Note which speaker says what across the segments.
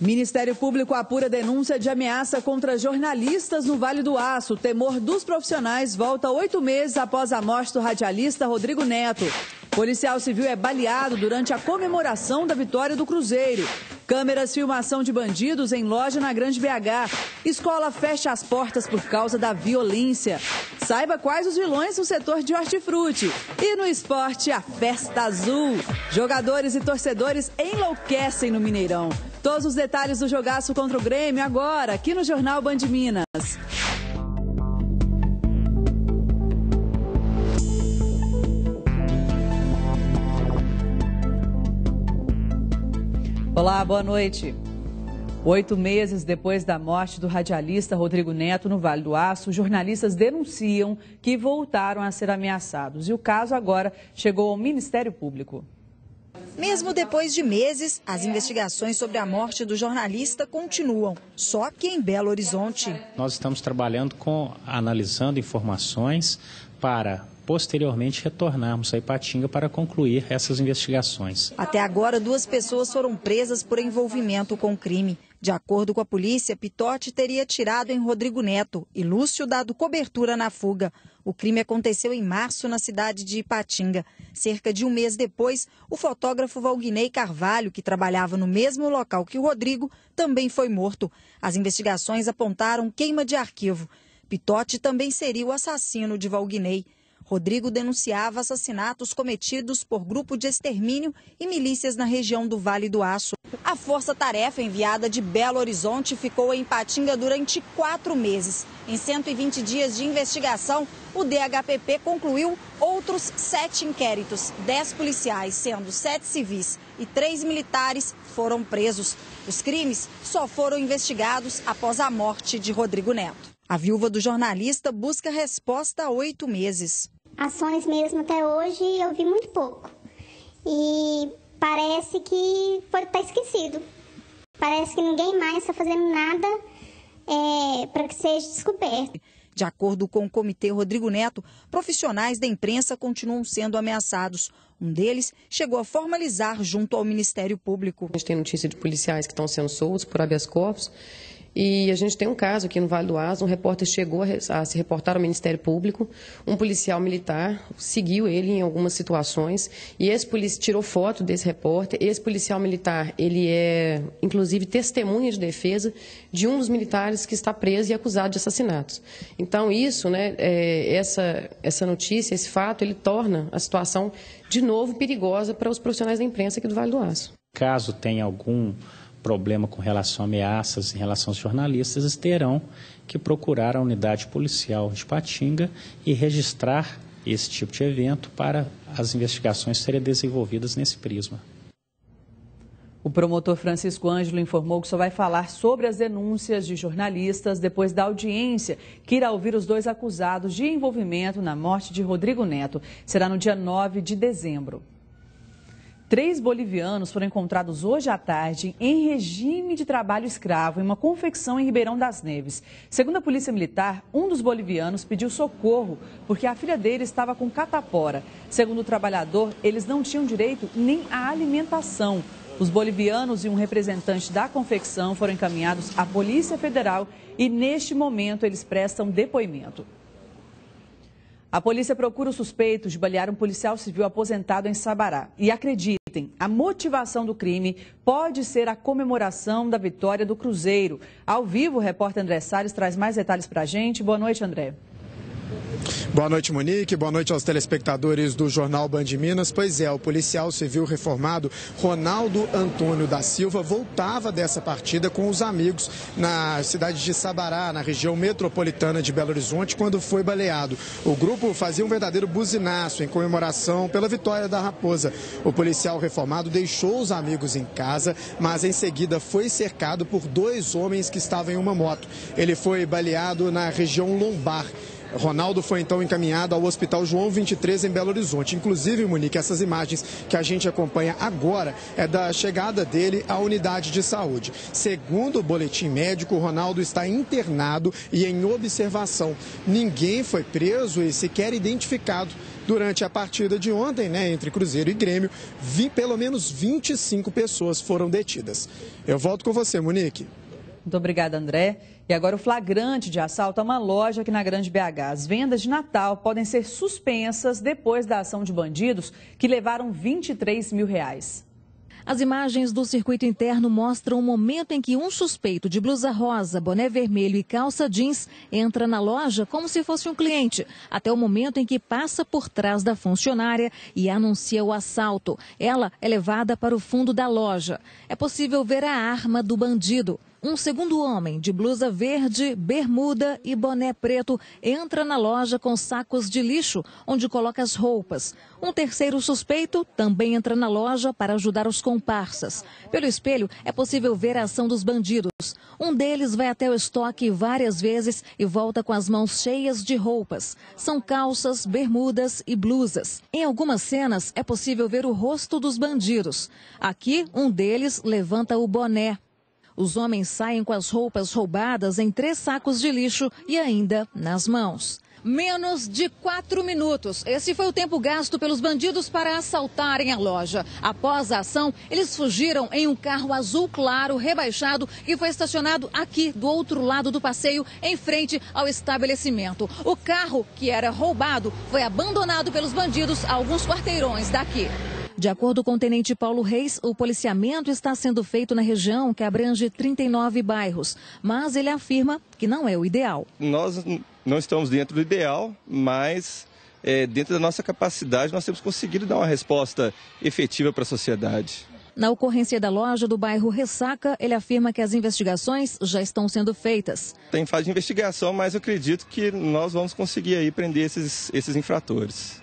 Speaker 1: Ministério Público apura denúncia de ameaça contra jornalistas no Vale do Aço. O temor dos profissionais volta oito meses após a morte do radialista Rodrigo Neto. Policial civil é baleado durante a comemoração da vitória do Cruzeiro. Câmeras filmação de bandidos em loja na Grande BH. Escola fecha as portas por causa da violência. Saiba quais os vilões no setor de hortifruti. E no esporte, a festa azul. Jogadores e torcedores enlouquecem no Mineirão. Todos os detalhes do jogaço contra o Grêmio agora, aqui no Jornal Band Minas. Olá, boa noite. Oito meses depois da morte do radialista Rodrigo Neto no Vale do Aço, jornalistas denunciam que voltaram a ser ameaçados. E o caso agora chegou ao Ministério Público.
Speaker 2: Mesmo depois de meses, as investigações sobre a morte do jornalista continuam, só que em Belo Horizonte.
Speaker 3: Nós estamos trabalhando com, analisando informações para posteriormente retornarmos a Ipatinga para concluir essas investigações.
Speaker 2: Até agora, duas pessoas foram presas por envolvimento com o crime. De acordo com a polícia, Pitote teria tirado em Rodrigo Neto e Lúcio dado cobertura na fuga. O crime aconteceu em março na cidade de Ipatinga. Cerca de um mês depois, o fotógrafo Valguinei Carvalho, que trabalhava no mesmo local que o Rodrigo, também foi morto. As investigações apontaram queima de arquivo. Pitote também seria o assassino de Valguinei. Rodrigo denunciava assassinatos cometidos por grupo de extermínio e milícias na região do Vale do Aço. A força-tarefa enviada de Belo Horizonte ficou em Patinga durante quatro meses. Em 120 dias de investigação, o DHPP concluiu outros sete inquéritos. Dez policiais, sendo sete civis e três militares, foram presos. Os crimes só foram investigados após a morte de Rodrigo Neto. A viúva do jornalista busca resposta há oito meses
Speaker 4: ações mesmo até hoje eu vi muito pouco. E parece que foi tá esquecido. Parece que ninguém mais está fazendo nada é, para que seja descoberto.
Speaker 2: De acordo com o Comitê Rodrigo Neto, profissionais da imprensa continuam sendo ameaçados. Um deles chegou a formalizar junto ao Ministério Público.
Speaker 5: A gente tem notícia de policiais que estão sendo soltos por habeas corpus e a gente tem um caso aqui no Vale do Aço, um repórter chegou a, se reportar ao Ministério Público, um policial militar seguiu ele em algumas situações e esse policial tirou foto desse repórter. Esse policial militar, ele é inclusive testemunha de defesa de um dos militares que está preso e acusado de assassinatos. Então isso, né, é, essa essa notícia, esse fato, ele torna a situação de novo perigosa para os profissionais da imprensa aqui do Vale do Aço.
Speaker 3: Caso tenha algum problema com relação a ameaças em relação aos jornalistas, eles terão que procurar a unidade policial de Patinga e registrar esse tipo de evento para as investigações serem desenvolvidas nesse prisma.
Speaker 1: O promotor Francisco Ângelo informou que só vai falar sobre as denúncias de jornalistas depois da audiência que irá ouvir os dois acusados de envolvimento na morte de Rodrigo Neto. Será no dia 9 de dezembro. Três bolivianos foram encontrados hoje à tarde em regime de trabalho escravo em uma confecção em Ribeirão das Neves. Segundo a Polícia Militar, um dos bolivianos pediu socorro porque a filha dele estava com catapora. Segundo o trabalhador, eles não tinham direito nem à alimentação. Os bolivianos e um representante da confecção foram encaminhados à Polícia Federal e, neste momento, eles prestam depoimento. A polícia procura o suspeito de balear um policial civil aposentado em Sabará. E acreditem, a motivação do crime pode ser a comemoração da vitória do Cruzeiro. Ao vivo, o repórter André Salles traz mais detalhes para a gente. Boa noite, André.
Speaker 6: Boa noite, Monique. Boa noite aos telespectadores do Jornal Band Minas. Pois é, o policial civil reformado Ronaldo Antônio da Silva voltava dessa partida com os amigos na cidade de Sabará, na região metropolitana de Belo Horizonte, quando foi baleado. O grupo fazia um verdadeiro buzinaço em comemoração pela vitória da Raposa. O policial reformado deixou os amigos em casa, mas em seguida foi cercado por dois homens que estavam em uma moto. Ele foi baleado na região lombar. Ronaldo foi então encaminhado ao Hospital João 23 em Belo Horizonte. Inclusive, Monique, essas imagens que a gente acompanha agora é da chegada dele à unidade de saúde. Segundo o boletim médico, Ronaldo está internado e em observação. Ninguém foi preso e sequer identificado Durante a partida de ontem, né, entre Cruzeiro e Grêmio, vi, pelo menos 25 pessoas foram detidas. Eu volto com você, Monique.
Speaker 1: Muito obrigada, André. E agora o flagrante de assalto a uma loja aqui na Grande BH. As vendas de Natal podem ser suspensas depois da ação de bandidos que levaram 23 mil reais.
Speaker 7: As imagens do circuito interno mostram o momento em que um suspeito de blusa rosa, boné vermelho e calça jeans entra na loja como se fosse um cliente, até o momento em que passa por trás da funcionária e anuncia o assalto. Ela é levada para o fundo da loja. É possível ver a arma do bandido. Um segundo homem, de blusa verde, bermuda e boné preto, entra na loja com sacos de lixo, onde coloca as roupas. Um terceiro suspeito também entra na loja para ajudar os comparsas. Pelo espelho, é possível ver a ação dos bandidos. Um deles vai até o estoque várias vezes e volta com as mãos cheias de roupas. São calças, bermudas e blusas. Em algumas cenas, é possível ver o rosto dos bandidos. Aqui, um deles levanta o boné. Os homens saem com as roupas roubadas em três sacos de lixo e ainda nas mãos. Menos de quatro minutos. Esse foi o tempo gasto pelos bandidos para assaltarem a loja. Após a ação, eles fugiram em um carro azul claro, rebaixado, que foi estacionado aqui, do outro lado do passeio, em frente ao estabelecimento. O carro, que era roubado, foi abandonado pelos bandidos a alguns quarteirões daqui. De acordo com o tenente Paulo Reis, o policiamento está sendo feito na região que abrange 39 bairros, mas ele afirma que não é o ideal.
Speaker 8: Nós não estamos dentro do ideal, mas é, dentro da nossa capacidade nós temos conseguido dar uma resposta efetiva para a sociedade.
Speaker 7: Na ocorrência da loja do bairro Ressaca, ele afirma que as investigações já estão sendo feitas.
Speaker 8: Tem fase de investigação, mas eu acredito que nós vamos conseguir aí prender esses, esses infratores.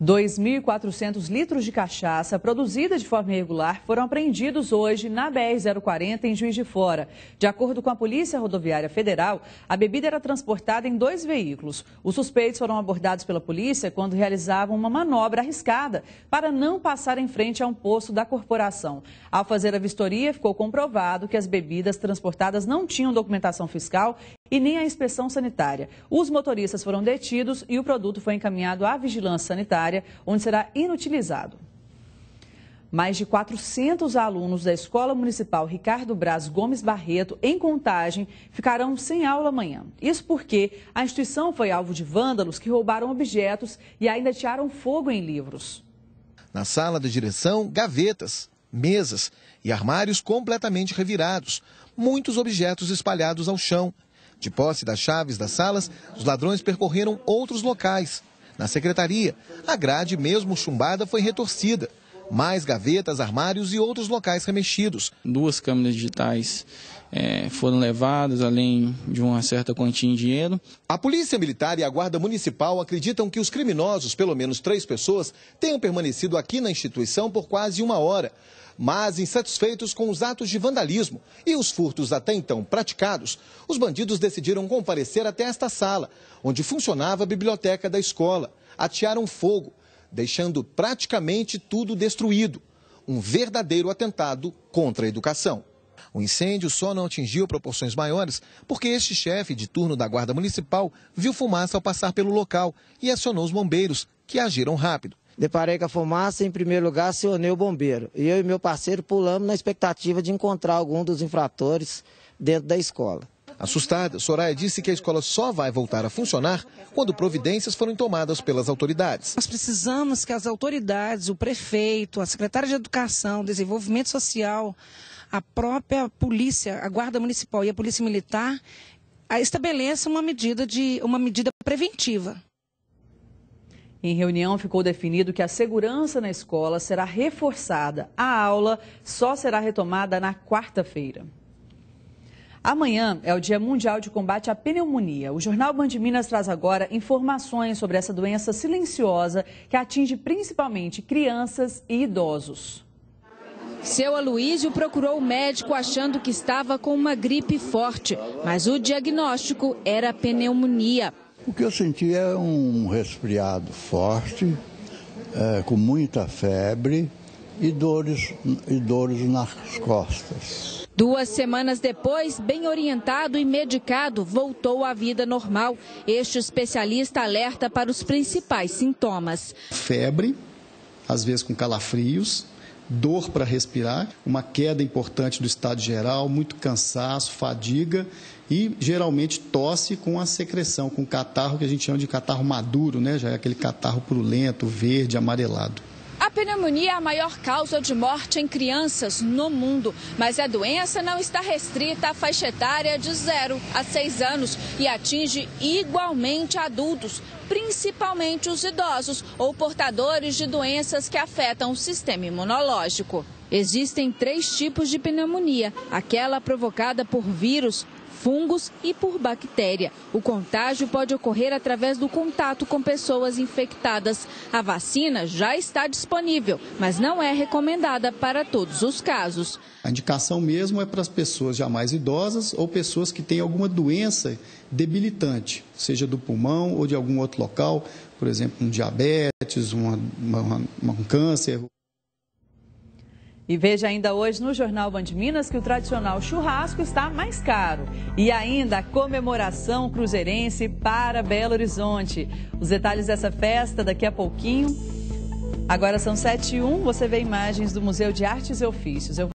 Speaker 1: 2.400 litros de cachaça produzida de forma irregular foram apreendidos hoje na BR-040 em Juiz de Fora. De acordo com a Polícia Rodoviária Federal, a bebida era transportada em dois veículos. Os suspeitos foram abordados pela polícia quando realizavam uma manobra arriscada para não passar em frente a um posto da corporação. Ao fazer a vistoria, ficou comprovado que as bebidas transportadas não tinham documentação fiscal e nem a inspeção sanitária. Os motoristas foram detidos e o produto foi encaminhado à vigilância sanitária, onde será inutilizado. Mais de 400 alunos da Escola Municipal Ricardo Braz Gomes Barreto, em Contagem, ficarão sem aula amanhã. Isso porque a instituição foi alvo de vândalos que roubaram objetos e ainda tiraram fogo em livros.
Speaker 9: Na sala de direção, gavetas, mesas e armários completamente revirados. Muitos objetos espalhados ao chão de posse das chaves das salas, os ladrões percorreram outros locais. Na secretaria, a grade, mesmo chumbada, foi retorcida. Mais gavetas, armários e outros locais remexidos.
Speaker 10: Duas câmeras digitais é, foram levadas, além de uma certa quantia em dinheiro.
Speaker 9: A Polícia Militar e a Guarda Municipal acreditam que os criminosos, pelo menos três pessoas, tenham permanecido aqui na instituição por quase uma hora mas insatisfeitos com os atos de vandalismo e os furtos até então praticados, os bandidos decidiram comparecer até esta sala, onde funcionava a biblioteca da escola. Atearam fogo, deixando praticamente tudo destruído. Um verdadeiro atentado contra a educação. O incêndio só não atingiu proporções maiores porque este chefe de turno da Guarda Municipal viu fumaça ao passar pelo local e acionou os bombeiros, que agiram rápido.
Speaker 11: Deparei com a fumaça, em primeiro lugar, acionei o bombeiro. E eu e meu parceiro pulamos na expectativa de encontrar algum dos infratores dentro da escola.
Speaker 9: Assustada, Soraya disse que a escola só vai voltar a funcionar quando providências forem tomadas pelas autoridades.
Speaker 12: Nós precisamos que as autoridades, o prefeito, a secretária de Educação, Desenvolvimento Social, a própria polícia, a Guarda Municipal e a Polícia Militar estabeleçam uma medida, de, uma medida preventiva.
Speaker 1: Em reunião, ficou definido que a segurança na escola será reforçada. A aula só será retomada na quarta-feira. Amanhã é o Dia Mundial de Combate à Pneumonia. O Jornal Band Minas traz agora informações sobre essa doença silenciosa que atinge principalmente crianças e idosos.
Speaker 13: Seu Aloísio procurou o médico achando que estava com uma gripe forte, mas o diagnóstico era pneumonia.
Speaker 14: O que eu senti é um resfriado forte, é, com muita febre e dores, e dores nas costas.
Speaker 13: Duas semanas depois, bem orientado e medicado, voltou à vida normal. Este especialista alerta para os principais sintomas:
Speaker 15: febre, às vezes com calafrios, dor para respirar, uma queda importante do estado geral, muito cansaço, fadiga e geralmente tosse com a secreção, com catarro que a gente chama de catarro maduro, né? Já é aquele catarro purulento, verde, amarelado.
Speaker 13: A pneumonia é a maior causa de morte em crianças no mundo, mas a doença não está restrita à faixa etária de 0 a 6 anos e atinge igualmente adultos, principalmente os idosos ou portadores de doenças que afetam o sistema imunológico. Existem três tipos de pneumonia: aquela provocada por vírus, fungos e por bactéria. O contágio pode ocorrer através do contato com pessoas infectadas. A vacina já está disponível, mas não é recomendada para todos os casos.
Speaker 15: A indicação mesmo é para as pessoas já mais idosas ou pessoas que têm alguma doença debilitante, seja do pulmão ou de algum outro local, por exemplo, um diabetes, uma, uma, um câncer.
Speaker 1: E veja ainda hoje no Jornal Band Minas que o tradicional churrasco está mais caro. E ainda a comemoração cruzeirense para Belo Horizonte. Os detalhes dessa festa daqui a pouquinho. Agora são 7 e 1, você vê imagens do Museu de Artes e Ofícios. Eu